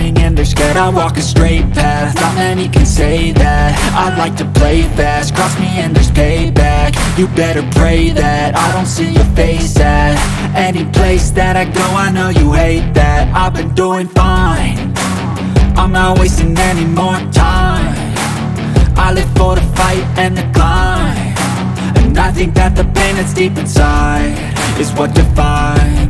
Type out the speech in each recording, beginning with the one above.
and they're scared I walk a straight path, not many can say that. I like to play fast, cross me and there's payback. You better pray that I don't see your face at Any place that I go, I know you hate that. I've been doing fine. I'm not wasting any more time. I live for the fight and the climb. And I think that the pain that's deep inside Is what defines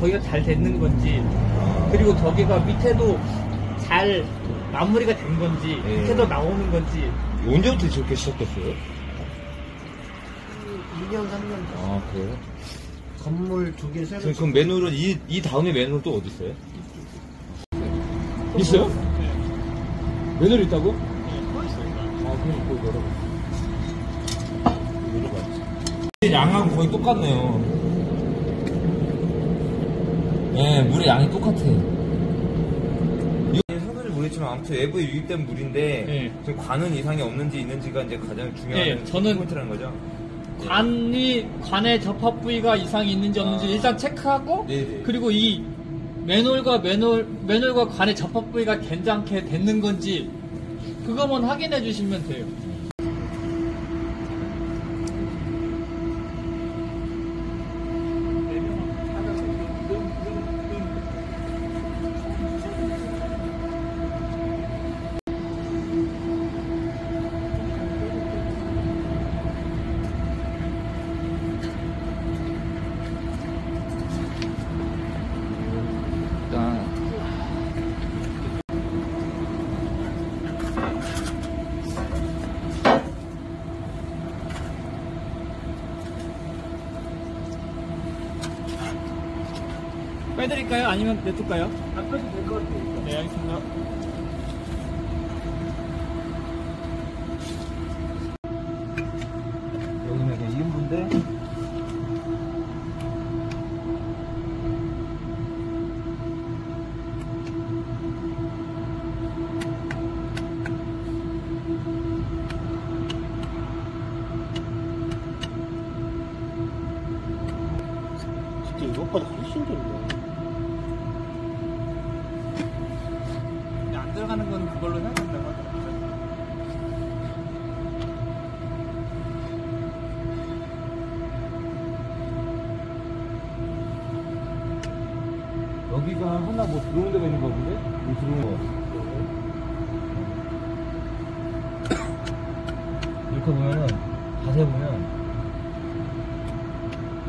거기가 잘 됐는 건지 그리고 거기가 밑에도 잘 마무리가 된 건지 예. 밑에도 나오는 건지 언제부터 저렇게 시작됐어요? 2년, 3년 아, 그래요? 건물 두 개, 세 개. 그럼, 그럼 맨홀은, 이, 이 다음에 맨홀 또 어디 있어요? 있어요? 맨홀 있다고? 아, 그럼 그거 열어봐. 열어봐. 양하고 거의 똑같네요. 네, 물의 양이 똑같아. 이거 소변을 모르겠지만 아무튼 외부에 유입된 물인데 네. 지금 관은 이상이 없는지 있는지가 이제 가장 중요한 네, 저는- 포인트라는 거죠. 관이 관의 접합 부위가 이상이 있는지 없는지 아. 일단 체크하고 네네. 그리고 이 맨홀과 맨홀 맨홀과 관의 접합 부위가 괜찮게 됐는 건지 그거만 확인해 주시면 돼요. 빼드릴까요? 아니면 냅둘까요? 안 빼도 될것 같아요. 네, 알겠습니다.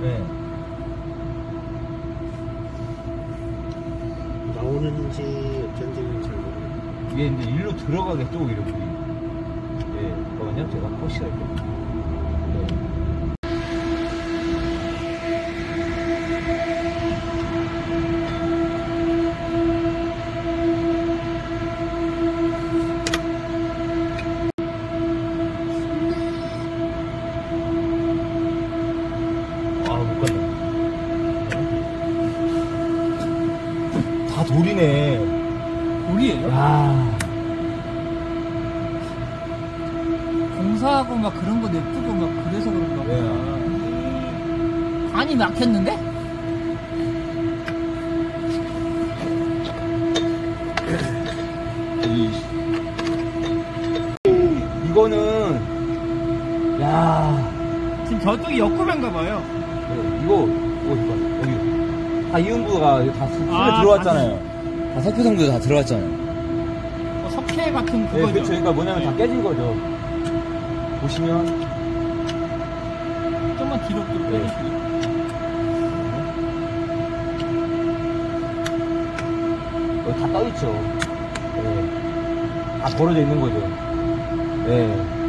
네. 나오는지 어쩐지는 잘 모르겠네. 이게 이제 일로 들어가겠죠 오히려 물이. 예 잠깐만요 제가 혹시 할게요 우리예요? 야 공사하고 막 그런 거 냅두고 막 그래서 그런가 네. 보다. 간이 막혔는데? 이 이거는 야 지금 저쪽이 역구배인가 봐요. 이거 이거 잠깐 여기 다 이음부가 다 속에 아, 들어왔잖아요. 다 석회성도 다 들어왔잖아요. 뭐 석회 같은 네, 그거죠. 그렇죠. 그러니까 뭐냐면 다 깨진 거죠. 보시면 좀만 뒤로 좀 네. 빼주시고. 여기 다 떠 있죠. 네. 다 벌어져 있는 거죠. 네.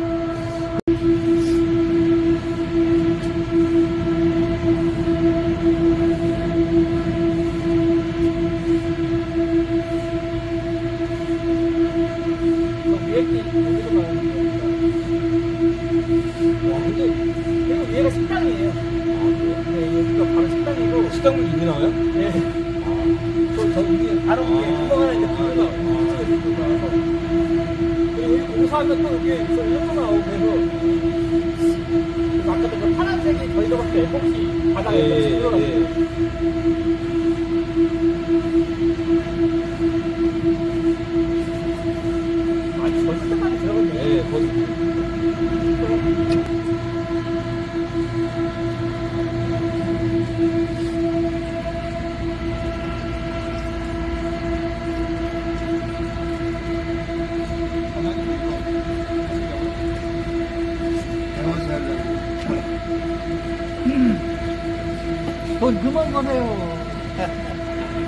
공사하면 또 이게 저 이렇게 나오고 그 아까 그 파란색이 저희가밖에 에폭시 바닥에 예, 에폭시 예, 들어가고 아 저희 끝까지 들어갔네 네, 거기. 돈 그만 거네요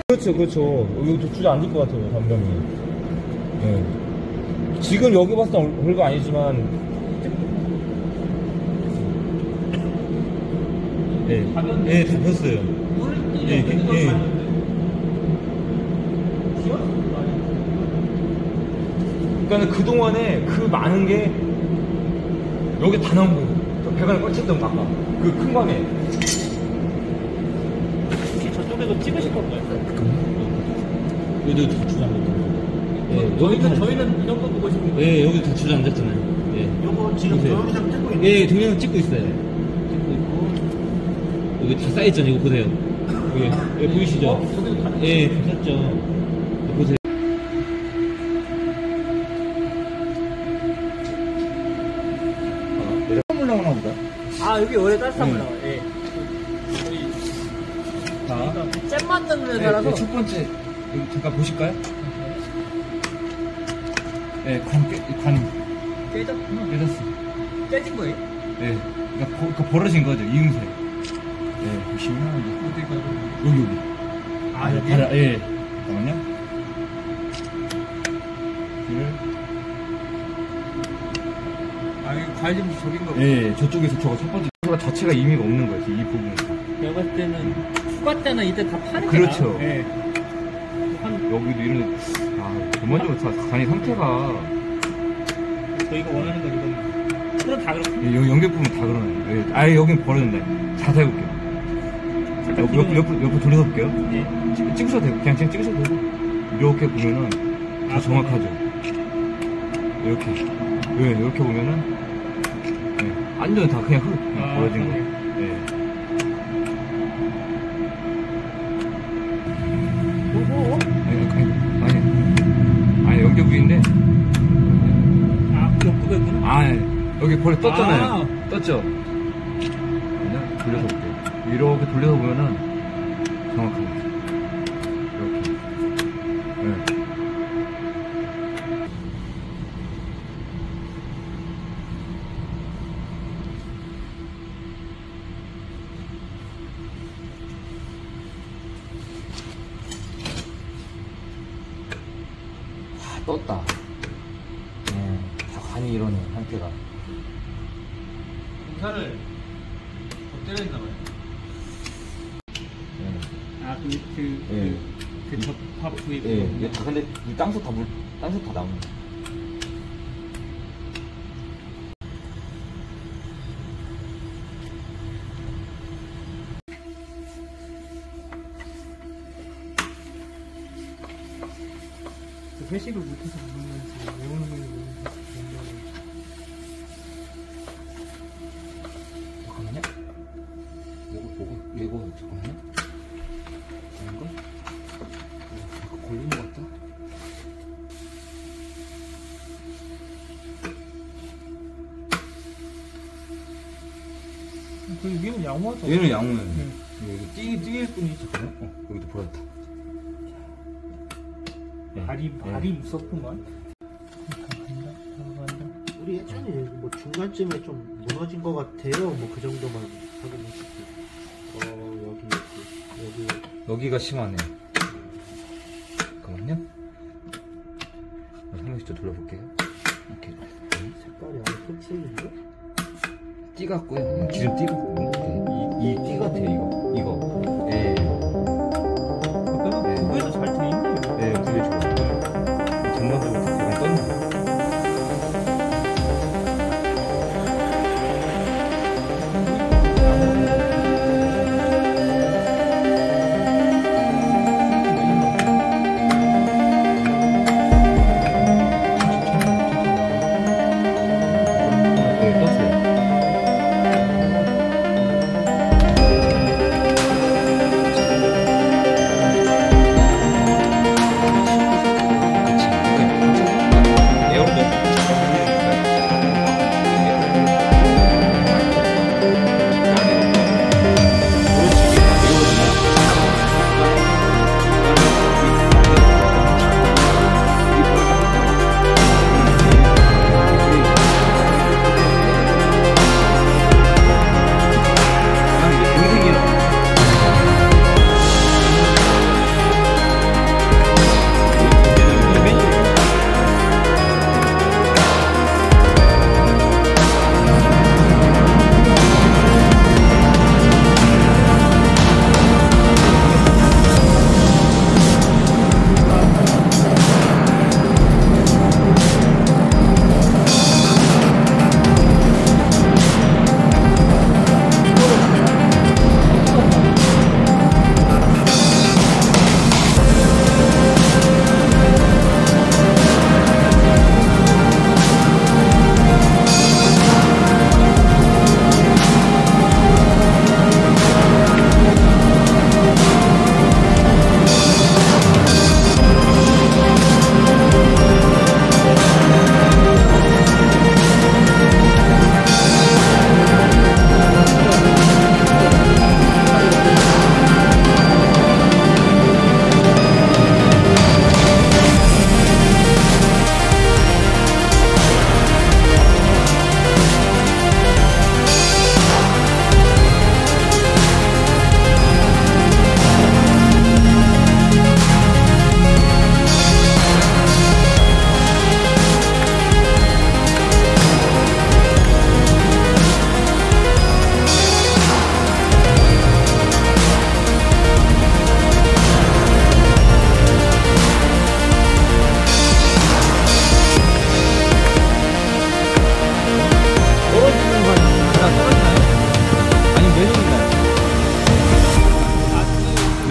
그렇죠, 그렇죠. 저 주저앉을 것 같아요, 담당이. 네. 지금 여기 봤을 땐 별거 아니지만. 네, 네, 다 폈어요. 예, 예, 예. 그러니까는 그동안에 그 많은 게 여기 다 나온 거예요. 저 배관에 꽉찼던 거 아까. 그큰 방에. 혹시 저쪽에도 찍으실 건가요? 여기도 다 주저앉았잖아요. 예, 저희는 저희는 이런 거 보고 싶은 거예요 예, 여기 다 주저앉았잖아요. 예. 요거 지금 보세요. 동영상 찍고 있는 예, 동영상 찍고 있어요. 찍고 있고. 여기 다 쌓여있잖아요. 이거 보세요. 여기, 예, 보이시죠? 어? 저기도 다 예, 다 샀죠. 보세요. 보다. 아 여기 원래 따뜻한 네. 물 나와요 번째, 여기 잠깐 보실까요? 예, 관, 깨, 관, 깨졌구나 깨졌어. 깨진 거예요? 예, 그러니까, 버, 그러니까 벌어진 거죠, 이음새. 예, 보시면, 어디가 여기, 여기. 아 여기? 바라, 예. 잠깐만요. 이를 아 여기 과일점수 저긴가 보다 예, 저쪽에서 저거 첫 번째 가 자체가 의미가 없는 거지 이 부분. 내가 봤을 때는 휴가 때나 이때 다 파는 게 그렇죠. 나아요. 예. 한 여기도 이런 아 전반적으로 다 간이 상태가 저희가 원하는 건 이건 그건 다 그렇고 예, 여- 연결 부분 다 그러네. 예, 아예 여긴 버렸는데 자세히 볼게요. 옆, 옆, 옆, 옆으로 돌려서 볼게요. 예. 찍- 찍으셔도 되고 그냥 그냥 찍으셔도 되고 이렇게 보면은 다 아, 정확하죠. 이렇게 예, 이렇게 보면은 예, 완전 다 그냥 흙 그냥 아, 벌어진 거. 그러네요. 여기 벌에 떴잖아요. 아. 떴죠. 그냥 돌려서 볼게요. 이렇게 돌려서 보면은 정확합니다. 이렇게. 네. 다 떴다. 네, 다 간이 이러네 상태가. 공사를 엎드려 있나 봐요. 네. 아, 그, 그, 예. 그, 그 접합 부위. 예, 이게 다 근데 이 땅속 다 물, 땅속 다 나오네. 그 회식을 못해서 건지, 오는 건지 얘는 양호는 네. 여기 뛰, 뛰일 뿐이 잠깐만. 어, 여기도 보였다. 네. 발이, 네. 발이 무섭구만. 간다, 간다. 우리 예전에 뭐 중간쯤에 좀 무너진 것 같아요. 뭐 그 정도만 확인했었고. 어, 여기, 여기, 여기. 여기가 심하네. 잠깐만요. 한 번씩 더 돌려볼게요. 이렇게. 색깔이 아주 흑색인데? 띠 같고요. 기름 띠 같고.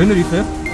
며느리 있어요?